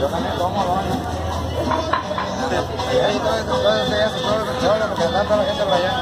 Yo también tomo, ¿no? Y ahí todo eso, todo eso, eso, todo eso, todo lo que anda toda la gente por allá.